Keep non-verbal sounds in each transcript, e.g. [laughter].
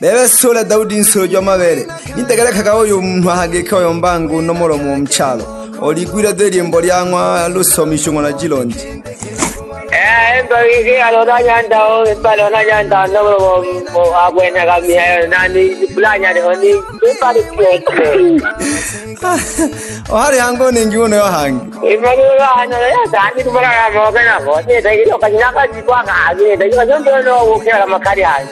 bebe sola dawudi nsojo amabere nitagarekaga oyo muntu ahageka oyo mbangu nomoro mu mchalo oligwira deliembo lyang'wa lusoma ishung'o na jilondi empewizi alona nyanda o empalona nyanda nobro bo abwena kamia nani bulanya de oni empali kete ohari hango ningi uno yo hangi imani uno ano ya dani kubara na moga na bo ni dai lo kanyaka jikwa ngazi dai yo ndo no wo kera makari hangi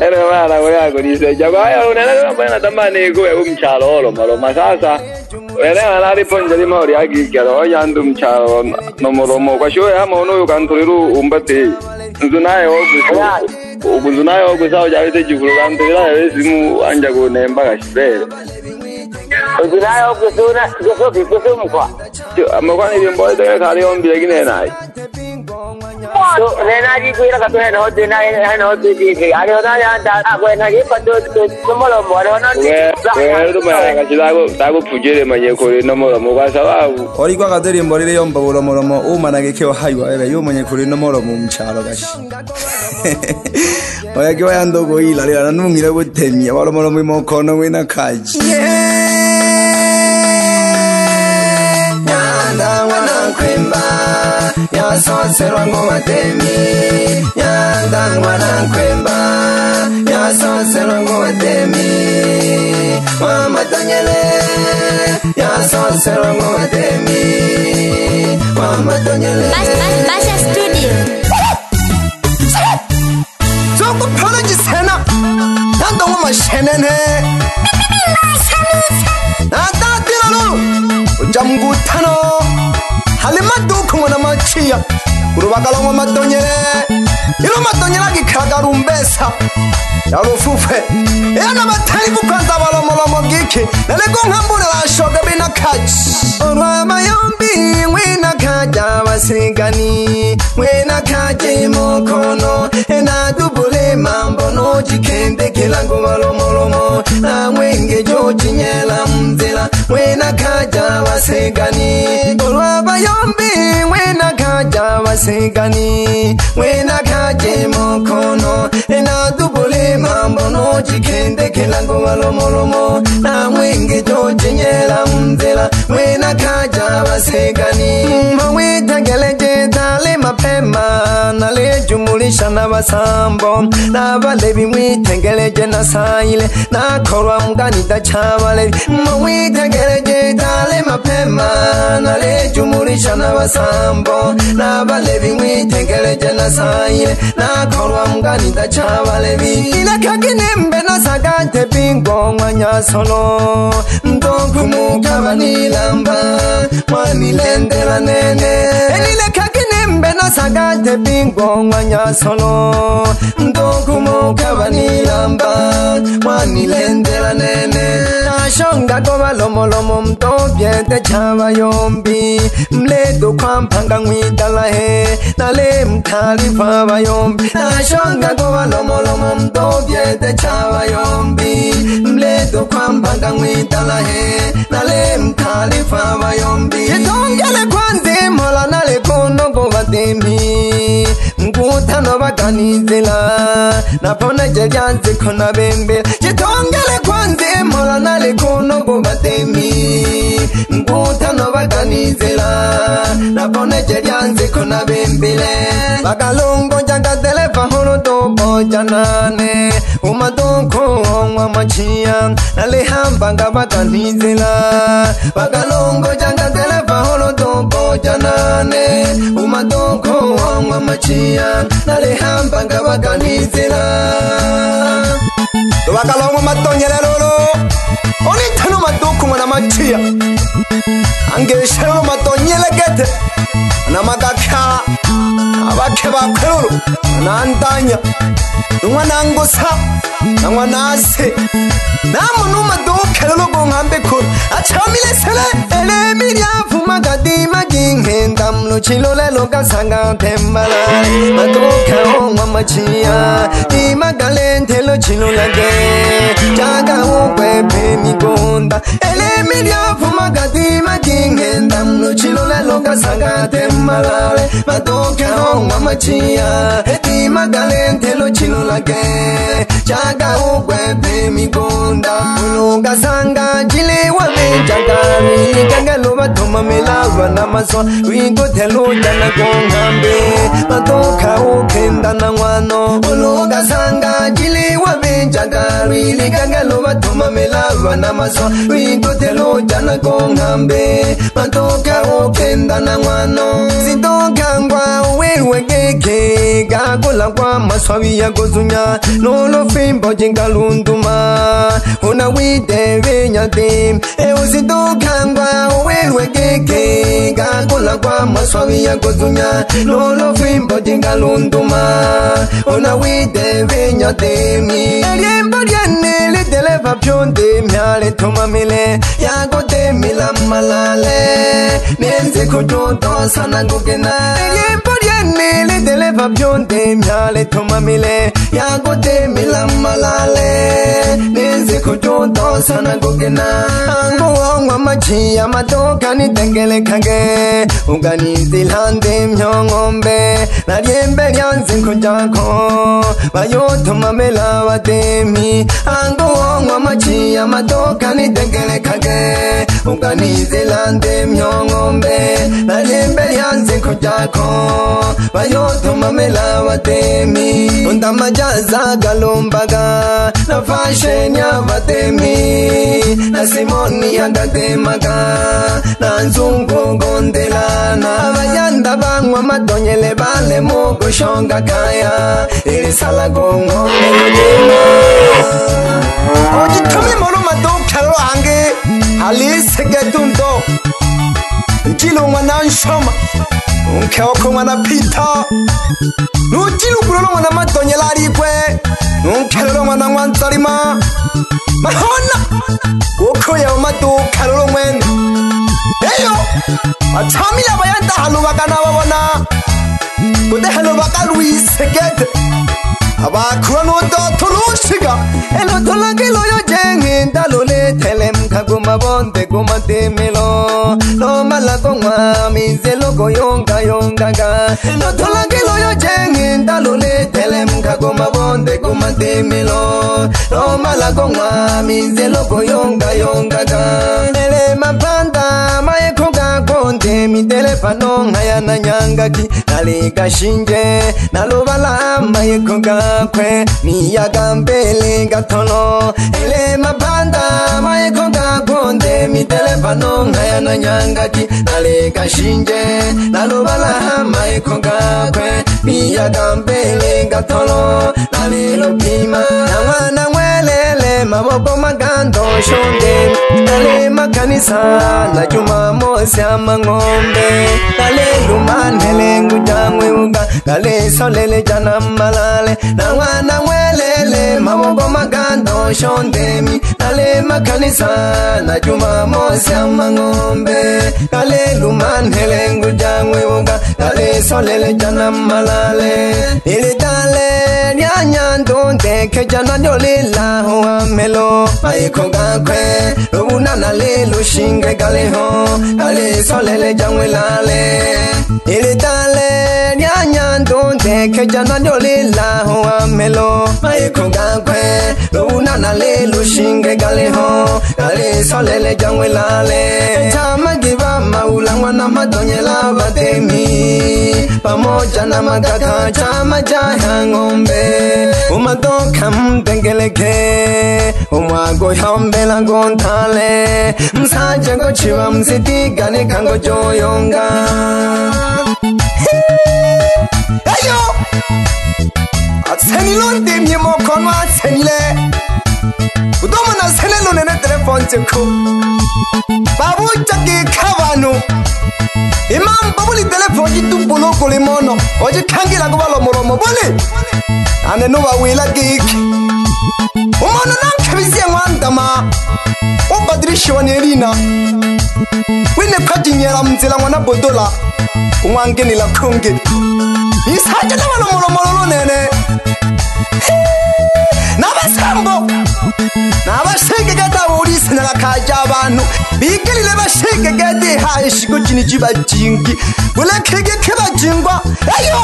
ere vana kuyako nisejako aya unaeaaena tambane kuwe umchalo olomalo masasa erewa nariponje limori akikero oyandu mchalo nomolomo kwashuwe ama unuyu kanturiru umbati nzunaye okuzunaye okusa ojawete jukulo kanturira yewesimu anja kunemba kashibere uzunaye okusuna kusoki kusumkwa mokwanirimbo itoye kariombile ginenaye So, nena di kuira katu hen hot dina hen hot di di. Ari ona ya da ako ena ye patu tu nomolo mo ari ona ri nomolo yomba bolomo mo u manage kyo haiwa era yo manye ko ri nomolo mo mchalo kashi. [laughs] Oya kyo yando ko ila ri ana numira ko temia bolomo mo mo kono kaji. Yeah. yasonserwa ngomatemi yandangwanankwemba yasonserwa ngomatemi wamatanyele yasonserwa ngomatemi wamatanyele zokuphalanjisena yandangomashenene natatira lulu ujamngutano halimo aduka ngo namaciya urubagalo ngo madonyere ilo madonyeraga ikiragarumbesa yarufufe iyo nabatari gukwanza balomolomo giki nalego yombi binakaci olwamayombi ngwenakaja basigani ngwenakaje mokono enadubule mambo nojikendekela ngo balomolomo namwengejo jinyela mzila ngwenakaja basigani segani wena kaje mokono ena dubule mambo no jikende kelango walomolomo na mwenge nyela mzela wena kaja basegani mawita geleje dale mapema nalejumulisha na basambo na balevi mwitengeleje na saile na korwa mganida cha balevi geleje dale mapema nalejumulisha na basambo na balevi valevi n'wi tengelete na saye na khorwa mungani ta cha valevi ina khakini mbe na saka tepi ngonwa nyasolo ntonkhumukavanilamba mwanilendevanene enile khak sagante bingo wanya solo ndokumoka banilamba mwanilendela nene nashongako balomolomo mtobyete chava yombi mledo kwampanga ng'widalahe nale mthali kwava yombi nashongako balomolomo mtobyete chava yombi mledo kwampanga ng'widalahe nale mthali kwava yombi Don't get it, lala na lekondo ko batemi nkuthano bakanizela napona jajanze khona bembela citongele kwanze mola na lekondo ko batemi nkuthano bakanizela napona jajanze khona bembele bakalungo jangatelefa holo to bojanan machia nale hamba ngaba kanizela bagalongo janga tele paholo dongo janane umadongo wangwa machia nale hamba ngaba kanizela bagalongo matonyele lolo oni tano madoku mwana machia angeshelo matonyele kete na makakha abakhe bakhelulu nantanya nwana ngosa nanywa nase nta muntu w'umaduka rero ubwo nkambe kure acamire sere ereme iryavuma gadimagi nkenda mu rukino rero gasanga ntembara maduka ho nk'amaciya imagarente rukino rage cyagahugwe pe migonda ereme iryavuma gadimagi nkenda mu rukino rero gasanga ntembara maduka ho nk'amaciya imagarente rukino rage chaka ukwepe migonda ulungasangana vatomamela vana mazwa vito tlhelo tana kongambe matoka wo phendana n'wano uluka sanga jiliwa vinjaka rilikangelo vatomamela vana mazwa vito tlhelo tana kongambe matoka wo phendana n'wano sitokangwa wewekeke ka kula kwa maswavi ya kozunya nolo fimbo jingalunduma una witevenyate eusitoka kwala kwa maswavi ya kuzunya lolo fimbo jinga lunduma ona wite vinyo temi erimbo lyene lideleva pyonde myale tomamile yako temila mmalale nenzikutotosa nakukena erimbo mele dele va bionde miale toma mele yago de mila malale nezi kujo dosa na gogena ango ango machi ama toka ni tengele kage ugani zilande mio ngombe na liembe lianze kujako vayo toma mela wa demi ango ango machi ama toka ni tengele kage munganize lande myongombe yanze lyanze kuryako bayotuma mela batemi undamajaza galombaga na fasheni abatemi na simoni yagatemaga na nzungu gondelana abayanda banywa amadonyele bale mu gushonga kaya iri salago nkombe kugema ugitume muri maduka alise ketunto ntilo ngwana nshoma unkhe wakho ngwana pita nuntilo ukulolo ngwana madonyela alikwe nunkhelelo ngwana ngwantsalima mahona kukho yewo maduka lolo ngwene eyo bathamile abayatahalubakana babona kudehelo bakaluisekete abakhuwa nutotho lushika elotholakeloyo njengendalo lethele bonte kumatemelo yonga yonga mizelo koyonga que lo yo bonde con kumabonde kumatemelo lomala kongwa yonga yonga yonga ele mapanda mae Lero ndemidele pano ya na nyangaki nali gashinge nalobala mayeko gakwe miyaga mbele gatono ele mabanda mayeko gakwo ndemidele pano ya na nyangaki nali gashinge nalobala mayeko gakwe biyaga mbele tolo na lelo pima na mwana mwelele maboko magandoshonge nalema makanisa na jumamosi ama ng'ombe nalelumandele ngujangweuga solele jana malale na mwana mwelele maboko magandoshondemi nalema makanisa na jumamosi ama ng'ombe nalelumandele ngujangweuga solele jana malale ilitale nyanyandunde kejana lyolilaho amelo ayikogakwe lubunana lilushinge galiho alisolele jangwilale ilitale nyanyandunde kejana lyolilaho amelo ayikogakwe lubunana lilushinge galiho alisolele jangwilale tamagiva maulangwana madonyela vatemi pamoja na magaka cha majaya ng'ombe umatoka mpengeleke umwago yombela ngontale msaje ngochiwa msitigane kango joyonga eyo atsenilo ndimye mokono atsenile kutomana senelunene telefonjeku babuca kikha banu imambo buli telefo ocitupuluku limono ocikhangilaku valomolomo buli ane nuvawila kiki umono nankhevisiengo andama ubadilishiwa nielina winekhwatinyela mzila ngwana botola kung'wangenila khungi isatela valomolomolo lunene kaja vanhu vikelile vaxikeketihayi xikocini ci vajingi vulekhikikhi vajingwa eyo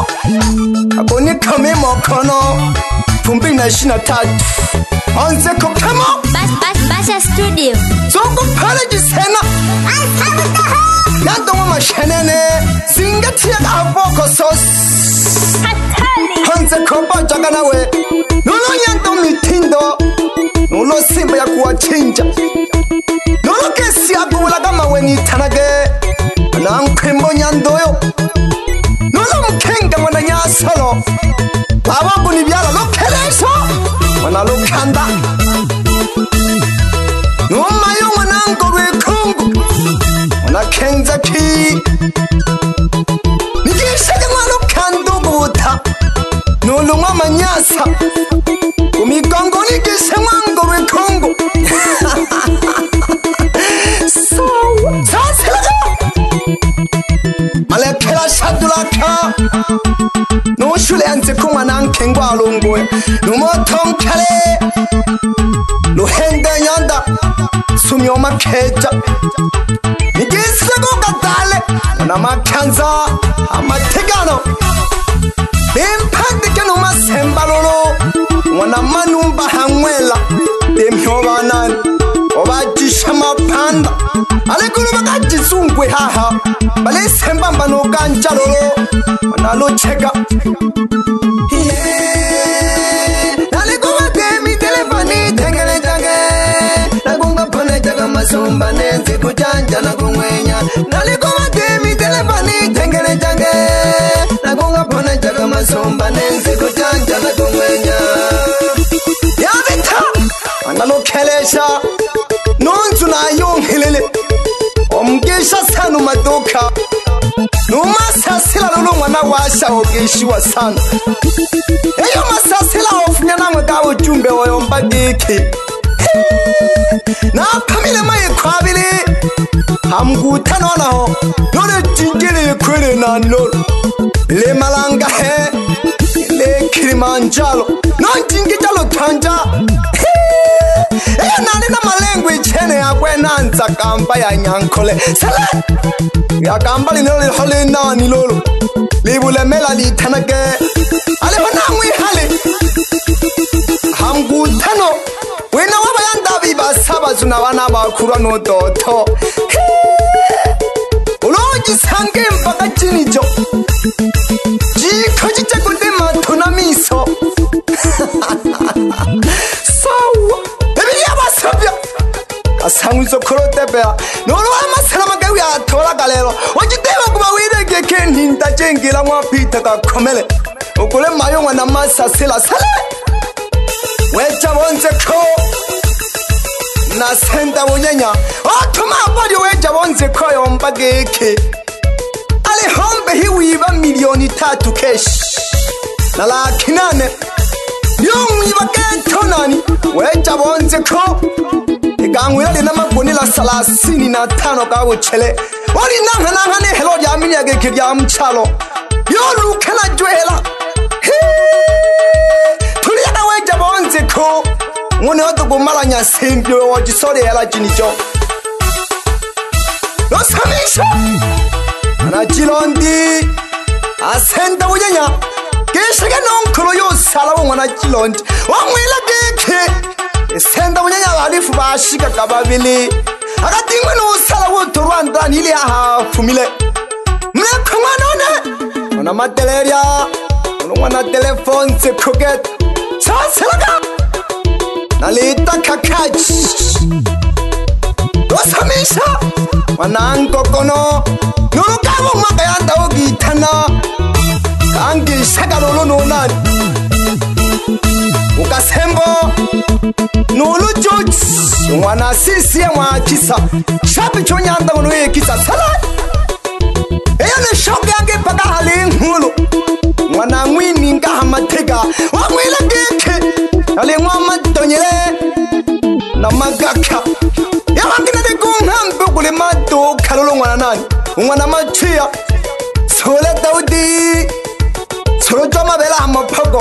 aboni khome mokhono pfumbi na xina tatu onse kokhemo zokuphalejisena nantongo maxenene singethiyakaavoko sos onse khopo jakanawe nolonya mambo ya kuwatshintsha nolo ke siyabula kamaweni ithana ke anangqhimbo nyandoyo nolo mkhenga ngwana nyasolo babakuni byala lokheleso ngwana lokhanda nomayo ngwana nkolwekhungu ngwana khenza khi nikiseke ngwana lokhanda ubutha nolungwa manyasa rumotonkale luhende nyanda sumyomakeja nigisegogadale namakanza amatigano bimpandike numasembalolo wanamanumba hangwela bimhyobanani obajisha mapanda alikulu bakajisungwe haha balisembamba nokanjalolo wanalucheka yeah. masumba nenzi kutanja nakumwenya nalikomatemi telefoni tengele change nakungapona jaka masumba nenzi kutanja nakumwenya yavita angalokhelesha nonzu nayongilile omukisha sanu maduka numasasila lulungwana washa okishiwa sanu eyo masasila ofunyanangwe ka ujumbe woyombakikhi naphamile mayekhwabile amkuthanonao noletinkelekhwele nanlolo le malanga he le kilimanjalo nontinkitalo thwanja eyonalina malengwe chene yakwenanza kamba ya nyankhole sele yakamba linelo liho lenani lolo libulemela lithanake alihonamwihale amkuthano tshavatsu na vana vakhulwa no dotho uloo tshisange mpaka tshinijo tshikho tshi tshekunde matho na miso sawa ebiliya vasavya kasangwiso khulo tepela noloa masala make uya thola kalelo wa tshiteva kuva wileke khe nhinta tshengila mwa pita kakhomele ukule mayo ngwana masasila sale wetavontse khoo nasenta bunyenya othoma apali weja bonzekhoyo mpakekhe ali hombe hiwiba miliyoni tatu keshi nalakhinane ndiyomwiba kethonani weja bonzekho ikanguyali namagonila salasini na tano kabuchele walinanghananghanihelo lya minyakekhe lya mchalo yolukhela jwela hii. ngone wa tuku mala nya sempio wa chisole yala chinicho lo samisha ana chilondi asenda kunyanya kesha ke nonkhulo yosala wa ngwana chilondi wa ngwela keke senda kunyanya balifu bashika kababili akati ngwe no sala wo thorwa ndani ile ha fumile mle khumana ona ona matelerya ona ngwana telephone se phuket tsatsela ka naleta kakach wasamisa wanankokono nolukavomaka yanda ogitana kangisakalolo nonani ukasembo nolujoji ngwana sisiye ngwachisa shapicho nyanda ngonoyekisa salai eyo neshoko yange pakahale nkulu ngwana ngwini ngahamatheka wamwila geke ale ngwamathe ngitonyele namagakha yabanginete kunhambe kuli matuka lolo n'wana nani un'wana machiya tshole daudi tsholo twa mavela ha maphoko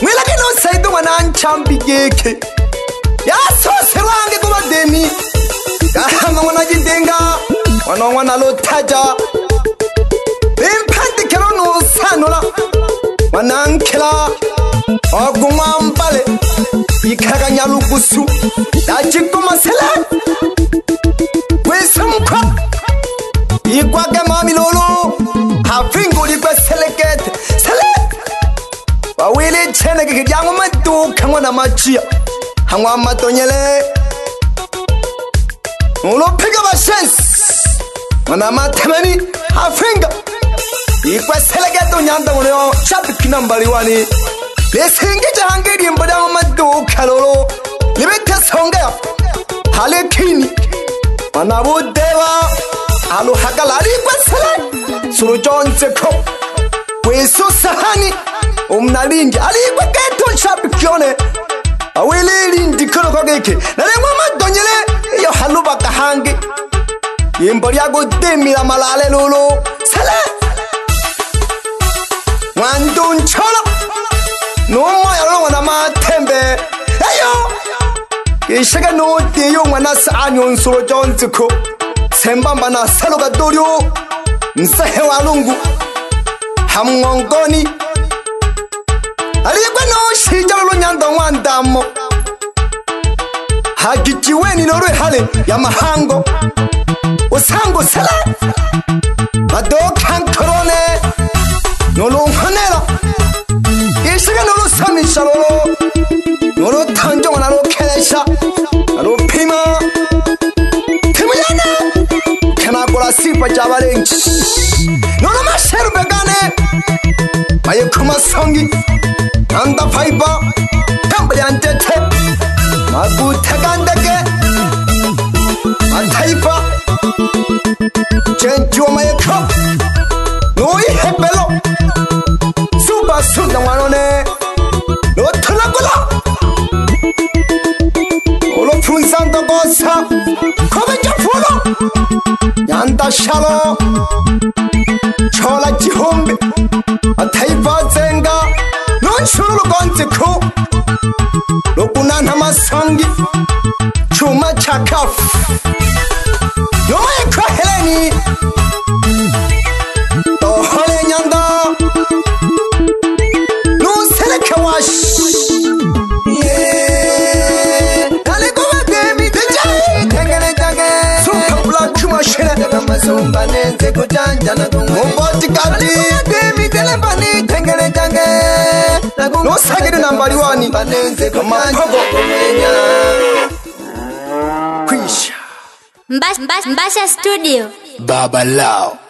n'wi lake no saiti n'wana a nchambikeki ya soserwangi ku vadeni yaanga n'wana kidinga n'wana wan'wana lo thaja bimphatikhelo no sanula n'wana nkhela wa kun'wampale ikhakanya lukusu dati komasela kwisemkhwa ikwake mami lolu hafinguli kweselekete sele wawilitshene kikidyangu maduka ngwana machiya hangwa matonyele nguluphika vashensi ngwana mathemeni hafinga ikweselekete unyanda ngunoyo shapiki nambaliwani lesenge tange diembada amadde okhalolo libete songa halekini manabudeba aluhakalalikwasala surutsontseko kweso sahani omnalindi alikweketo shapikyone awelelindi kolokogeke nalengwa amadonyele iyo halubaka hange yembo lyagudemila malale lulu sala wandunchola n'umoya urongwa n'amatembe eyo ngishege n'utiyungwa nasanyunsuro jyonziko tsembamba naselo gaduryu msehe wa lungu hamwongoni aligwe n'ushija lulunyando nwandamo hagijiweni n'oruhale ya mahango usangusele madokankorone n'olungu 사로로 너로 탕정을 나로 캐내샤 나로 피마 테무야나 테나꼬라 시퍼 자바링 너로 마세로 배가네 마요 쿠마 성기 안다 파이버 템블이 안 대체 마구 태간대게 안 타이퍼 젠주오 마요 컵 노이 해벨로 수바 수당 만원에 nyanda shalo chola chihumbi ataiva zenga lonchuru lugonzi ku lokunana masangi chuma chakafu mubotikati mitelefoni thengele cange nosakiri nambali wani mapogo kumenya kwisha mbasha studio baba lao